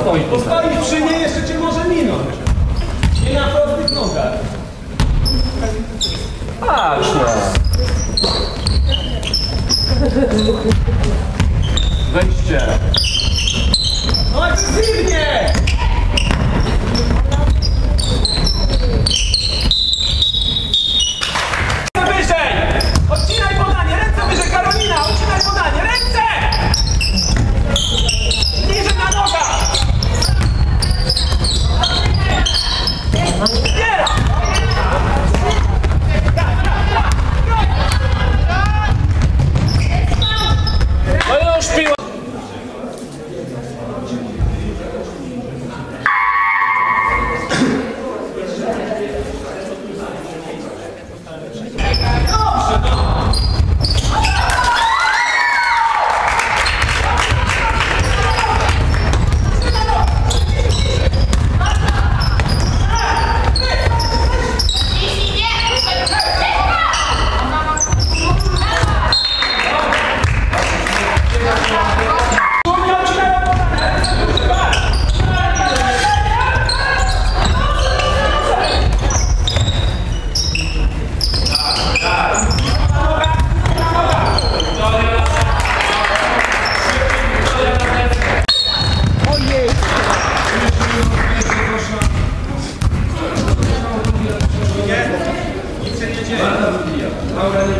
stoi. Bo tak. przy niej, jeszcze cię może minąć. Nie na prostych nogach. Patrz na. Wejście. Chodź no Agresywnie! 바울 안에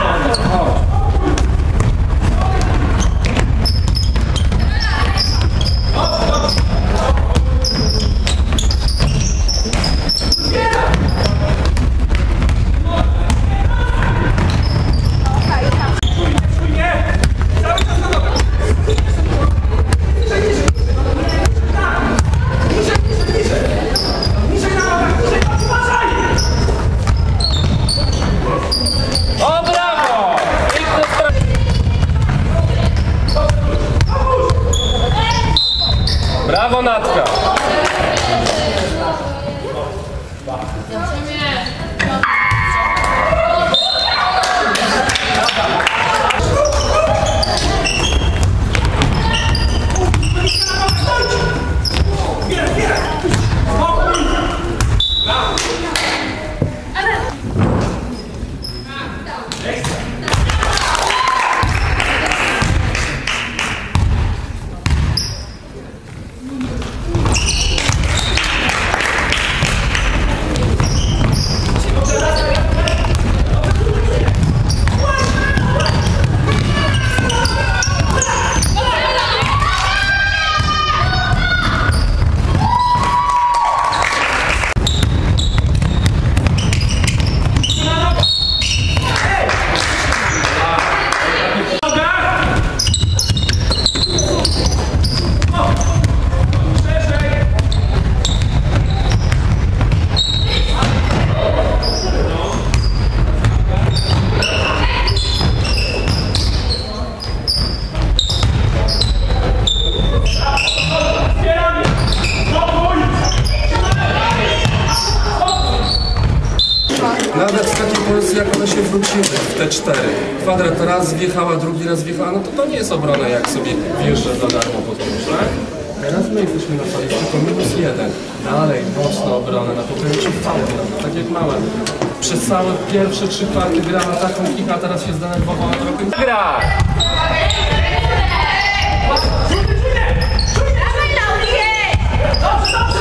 jak one się wróciły w te cztery. Kwadrat raz wjechała, drugi raz wjechała, no to to nie jest obrona, jak sobie wjeżdża za darmo pod kosz, tak? Teraz my jesteśmy na fali, tylko minus jeden. Dalej, mocno obronę na pograniczu fałki, no, tak jak małe. Przez całe pierwsze trzy kwarty grała taką kicha, a teraz się zdenerwowała trochę. Gra! Jedź! Dobrze,